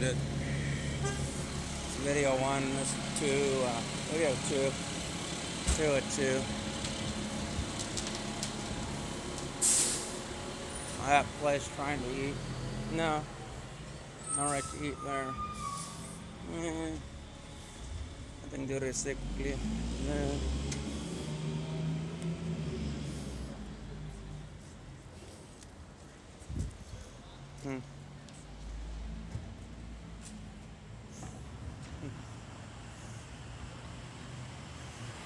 good. It's video one, this is two, uh, video two, two at two. That place trying to eat. No, no right to eat there. No. Hmm. Mm. Mm. Mm. That bottle somebody left me.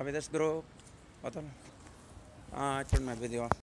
अभी दस grow पता ना हाँ चल मैं भी दिवा